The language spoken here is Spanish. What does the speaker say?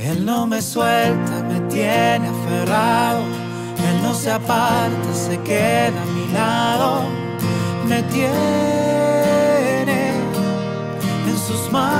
Él no me suelta, me tiene aferrado. Él no se aparta, se queda a mi lado. Me tiene en sus manos.